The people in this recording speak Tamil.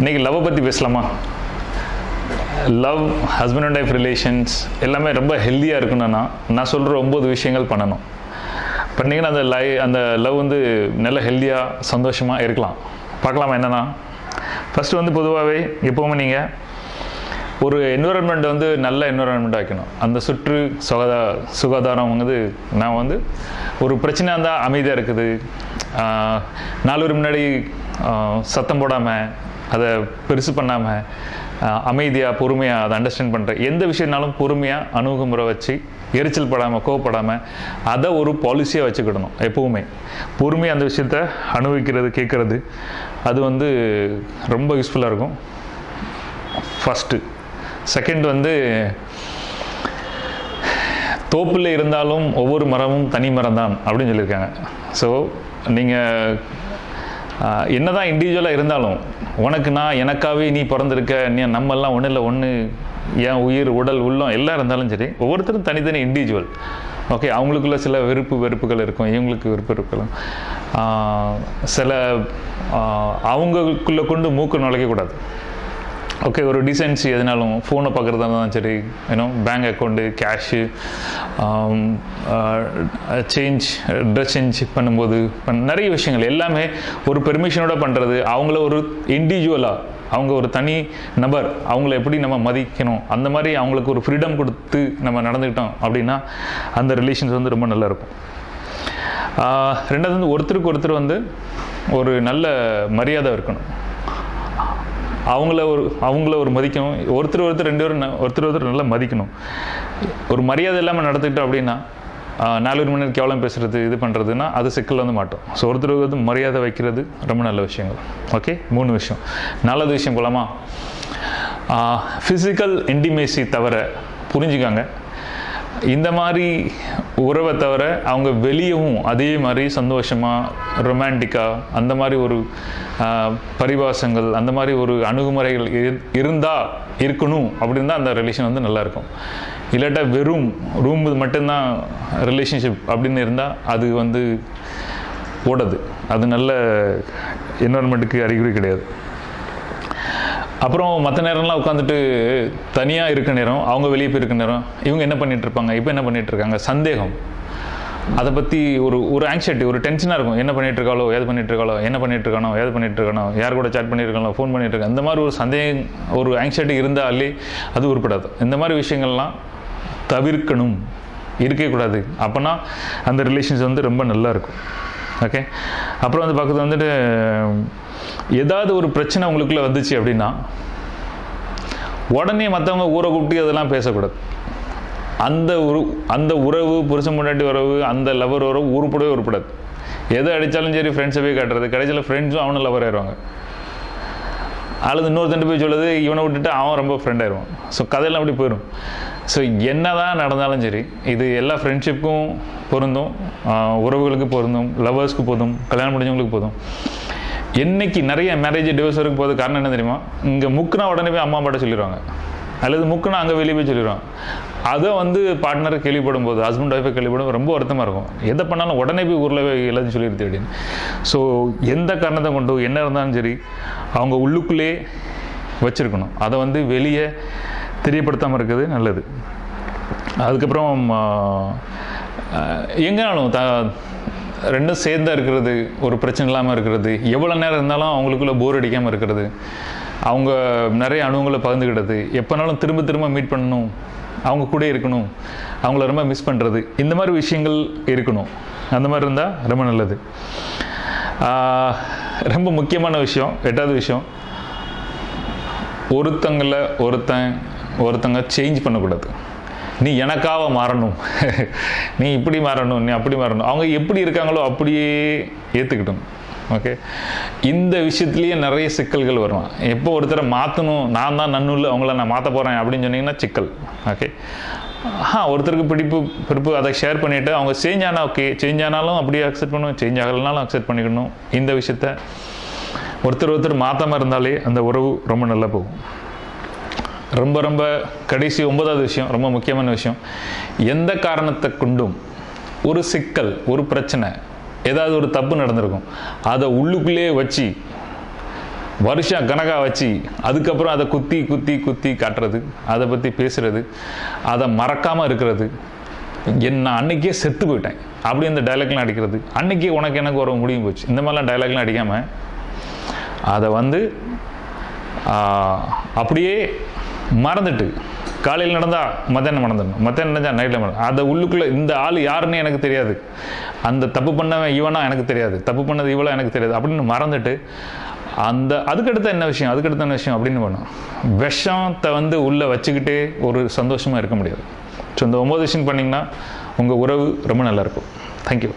இன்னைக்கு லவ்வை பற்றி பேசலாமா? Love husband and wife relations எல்லாமே ரொம்ப ஹெல்த்தியாக இருக்கணும்னா நான் சொல்கிற ஒம்பது விஷயங்கள் பண்ணணும். பண்ணிங்கன்னா அந்த லை அந்த லவ் வந்து நல்ல ஹெல்த்தியாக சந்தோஷமாக இருக்கலாம். பார்க்கலாமா என்னென்னா? ஃபஸ்ட்டு வந்து பொதுவாகவே எப்போவுமே நீங்கள் ஒரு என்விரான்மெண்ட் வந்து நல்ல என்விரான்மெண்ட் வைக்கணும் அந்த சுற்று சுகாதா சுகாதாரம் வந்து நான் வந்து ஒரு பிரச்சனை இருந்தால் அமைதியாக இருக்குது. நாலு முன்னாடி சத்தம் போடாமல் அதை பெருசு பண்ணாமல் அமைதியாக பொறுமையாக அதை அண்டர்ஸ்டாண்ட் பண்ணுற எந்த விஷயம்னாலும் பொறுமையாக அணுகுமுறை வச்சு எரிச்சல் படாமல் கோவப்படாமல் அதை ஒரு பாலிசியாக வச்சுக்கிடணும் எப்போவுமே. பொறுமையாக அந்த விஷயத்த அனுபவிக்கிறது கேட்குறது அது வந்து ரொம்ப யூஸ்ஃபுல்லாக இருக்கும். ஃபஸ்ட்டு செகண்ட் வந்து தோப்பில் இருந்தாலும் ஒவ்வொரு மரமும் தனி மரம் தான் அப்படின்னு சொல்லியிருக்காங்க. ஸோ நீங்கள் என்னதான் இண்டிவிஜுவலாக இருந்தாலும் உனக்கு நான் எனக்காகவே நீ பிறந்திருக்க நீ நம்மெல்லாம் ஒன்றும் இல்லை ஒன்று என் உயிர் உடல் உள்ளம் எல்லாம் இருந்தாலும் சரி ஒவ்வொருத்தரும் தனித்தனி இண்டிவிஜுவல் ஓகே அவங்களுக்குள்ள சில விருப்பு வெறுப்புகள் இருக்கும் இவங்களுக்கு விருப்பு இருக்கலாம் சில அவங்களுக்குள்ளே கொண்டு மூக்கு நுழைக்கக்கூடாது. ஓகே ஒரு டிசைன்ஸ் எதுனாலும் ஃபோனை பார்க்குறதா இருந்தாலும் சரி ஏன்னோ bank account cash change dress change பண்ணும்போது நிறைய விஷயங்கள் எல்லாமே ஒரு பெர்மிஷனோட பண்ணுறது அவங்கள ஒரு இண்டிவிஜுவலாக அவங்க ஒரு தனி நபர் அவங்கள எப்படி நம்ம மதிக்கணும் அந்த மாதிரி அவங்களுக்கு ஒரு ஃப்ரீடம் கொடுத்து நம்ம நடந்துக்கிட்டோம் அப்படின்னா அந்த ரிலேஷன்ஸ் வந்து ரொம்ப நல்லா இருக்கும். ரெண்டாவது வந்து ஒருத்தருக்கு ஒருத்தர் வந்து ஒரு நல்ல மரியாதை இருக்கணும். அவங்கள ஒரு அவங்கள ஒரு மதிக்கணும். ஒருத்தர் ஒருத்தர் ரெண்டு பேரும் ஒருத்தர் ஒருத்தர் நல்லா மதிக்கணும். ஒரு மரியாதை இல்லாமல் நடந்துக்கிட்டோம் அப்படின்னா நாலு மணி நேரம் கேவலம் பேசுகிறது இது பண்ணுறதுன்னா அது சிக்கல் வந்து மாட்டோம். ஸோ ஒருத்தர் ஒருத்தர் மரியாதை வைக்கிறது ரொம்ப நல்ல விஷயங்கள். ஓகே மூணு விஷயம். நாலாவது விஷயம் போலாமா? ஃபிசிக்கல் இன்டிமேசி தவிர புரிஞ்சுக்காங்க. இந்த மாதிரி உறவை தவிர அவங்க வெளியவும் அதே மாதிரி சந்தோஷமாக ரொமான்டிக்காக அந்த மாதிரி ஒரு பரிபாசங்கள் அந்த மாதிரி ஒரு அணுகுமுறைகள் இருந்தால் இருக்கணும் அப்படின்னு தான் அந்த ரிலேஷன் வந்து நல்லாயிருக்கும் இல்லாட்டா வெறும் ரூம் மட்டும்தான் ரிலேஷன்ஷிப் அப்படின்னு இருந்தால் அது வந்து ஓடது. அது நல்ல என்வரன்மெண்ட்டுக்கு அறிகுறி கிடையாது. அப்புறம் மற்ற நேரம்லாம் உட்காந்துட்டு தனியாக இருக்க நேரம் அவங்க வெளியே போய் இருக்க நேரம் இவங்க என்ன பண்ணிட்டு இருப்பாங்க? இப்போ என்ன பண்ணிட்டு இருக்காங்க? சந்தேகம். அதை பற்றி ஒரு ஒரு ஆங்ஸைட்டி ஒரு டென்ஷனாக இருக்கும். என்ன பண்ணிட்டு இருக்காளோ ஏது பண்ணிட்டு இருக்காளோ என்ன பண்ணிட்டு இருக்கானோ ஏது பண்ணிட்டு இருக்கானோ யார் கூட சேட் பண்ணியிருக்கானோ ஃபோன் பண்ணிட்டு இருக்காங்க இந்த மாதிரி ஒரு சந்தேகம் ஒரு ஆங்ஸைட்டி இருந்தாலே அது உருப்படாது. இந்த மாதிரி விஷயங்கள்லாம் தவிர்க்கணும். இருக்கக்கூடாது அப்போனா அந்த ரிலேஷன்ஸ் வந்து ரொம்ப நல்லா இருக்கும். ஓகே அப்புறம் வந்து பார்க்குறது வந்துட்டு ஏதாவது ஒரு பிரச்சனை உங்களுக்குள்ளே வந்துச்சு அப்படின்னா உடனே மற்றவங்க ஊரை கூப்பிட்டு அதெல்லாம் பேசக்கூடாது. அந்த உரு அந்த உறவு புருஷன் முன்னாடி உறவு அந்த லவர் உறவு உருப்படவே உருப்படாது. எதை அடித்தாலும் சரி ஃப்ரெண்ட்ஸை போய் காட்டுறது. கடைசியில் ஃப்ரெண்ட்ஸும் அவனும் லவர் ஆயிடுவாங்க அல்லது இன்னொருத்தண்டு போய் சொல்லுது இவனை விட்டுட்டு அவன் ரொம்ப ஃப்ரெண்ட் ஆயிடுவான் ஸோ கதையெல்லாம் அப்படி போயிடும் ஸோ என்ன தான் நடந்தாலும் சரி இது எல்லா ஃப்ரெண்ட்ஷிப்புக்கும் பொருந்தும். உறவுகளுக்கு பொருந்தும் லவர்ஸ்க்கு போதும் கல்யாணம் முடிஞ்சவங்களுக்கு போதும் என்னைக்கு நிறைய மேரேஜ் டிவோர்ஸ் வரைக்கும் போது காரணம் என்ன தெரியுமா? இங்கே முக்குனா உடனே போய் அம்மா அப்பாட்ட சொல்லிடுவாங்க அல்லது முக்குனா அங்கே வெளியே போய் சொல்லிடுவாங்க அதை வந்து பார்ட்னர் கேள்விப்படும் போது ஹஸ்பண்ட் ஒய்ஃபை கேள்விப்படும் ரொம்ப வருத்தமாக இருக்கும். எதை பண்ணாலும் உடனே போய் ஊரில் போய் எல்லாத்தையும் சொல்லிடுது அப்படின்னு. ஸோ எந்த காரணத்தை கொண்டு என்ன இருந்தாலும் சரி அவங்க உள்ளுக்குள்ளே வச்சுருக்கணும். அதை வந்து வெளியே தெரியப்படுத்தாமல் இருக்கிறது நல்லது. அதுக்கப்புறம் எங்கேனாலும் த ரெண்டும் சேர்ந்தா இருக்கிறது ஒரு பிரச்சனை இல்லாமல் இருக்கிறது. எவ்வளோ நேரம் இருந்தாலும் அவங்களுக்குள்ளே போர் அடிக்காமல் இருக்கிறது. அவங்க நிறைய அனுபவங்களை பகிர்ந்துக்கிட்டது. எப்போனாலும் திரும்ப திரும்ப மீட் பண்ணணும். அவங்க கூட இருக்கணும். அவங்கள ரொம்ப மிஸ் பண்ணுறது இந்த மாதிரி விஷயங்கள் இருக்கணும். அந்த மாதிரி இருந்தால் ரொம்ப நல்லது. ரொம்ப முக்கியமான விஷயம் எட்டாவது விஷயம். ஒருத்தங்கள ஒருத்தன் ஒருத்தங்க சேஞ்ச் பண்ணக்கூடாது. நீ எனக்காக மாறணும். நீ இப்படி மாறணும் நீ அப்படி மாறணும். அவங்க எப்படி இருக்காங்களோ அப்படியே ஏற்றுக்கிட்டோம் ஓகே இந்த விஷயத்துலேயே நிறைய சிக்கல்கள் வரும் எப்போ ஒருத்தரை மாற்றணும் நான் தான் நன்னுள்ள அவங்கள நான் மாற்ற போகிறேன் அப்படின்னு சொன்னீங்கன்னா சிக்கல். ஓகே ஆ ஒருத்தருக்கு பிடிப்பு பிடிப்பு அதை ஷேர் பண்ணிவிட்டு அவங்க சேஞ்ச் ஆனால் ஓகே சேஞ்ச் ஆனாலும் அப்படியே அக்செப்ட் பண்ணணும். சேஞ்ச் ஆகலைனாலும் அக்செப்ட் பண்ணிக்கணும். இந்த விஷயத்த ஒருத்தர் ஒருத்தர் மாற்றாமல் இருந்தாலே அந்த உறவு ரொம்ப நல்லா போகும். ரொம்ப ரொம்ப கடைசி ஒன்பதாவது விஷயம் ரொம்ப முக்கியமான விஷயம். எந்த காரணத்தை கொண்டும் ஒரு சிக்கல் ஒரு பிரச்சனை ஏதாவது ஒரு தப்பு நடந்திருக்கும் அதை உள்ளுக்குள்ளேயே வச்சு வருஷம் கணக்காக வச்சு அதுக்கப்புறம் அதை குத்தி குத்தி குத்தி காட்டுறது அதை பற்றி பேசுறது அதை மறக்காமல் இருக்கிறது. என் நான் அன்னைக்கே செத்து போயிட்டேன். அப்படி இந்த டைலாக்லாம் அடிக்கிறது. அன்னைக்கே உனக்கு எனக்கு ஒரு முடியும் போச்சு. இந்த மாதிரிலாம் டைலாக்லாம் அடிக்காமல் அதை வந்து அப்படியே மறந்துட்டு. காலையில் நடந்தால் மத்தியானம் மறந்துடணும் மத்தியானம் நடந்தால் நைட்டில் மறந்து அதை உள்ளுக்குள்ளே இந்த ஆள் யாருன்னு எனக்கு தெரியாது. அந்த தப்பு பண்ணவன் இவனா எனக்கு தெரியாது. தப்பு பண்ணது இவளோ எனக்கு தெரியாது. அப்படின்னு மறந்துட்டு அந்த அதுக்கடுத்த என்ன விஷயம்? அதுக்கடுத்த என்ன விஷயம் அப்படின்னு பண்ணும் விஷத்தை வந்து உள்ளே வச்சுக்கிட்டே ஒரு சந்தோஷமாக இருக்க முடியாது. ஸோ இந்த ஒம்பது விஷயம் பண்ணிங்கன்னா உங்கள் உறவு ரொம்ப நல்லா இருக்கும். தேங்க்யூ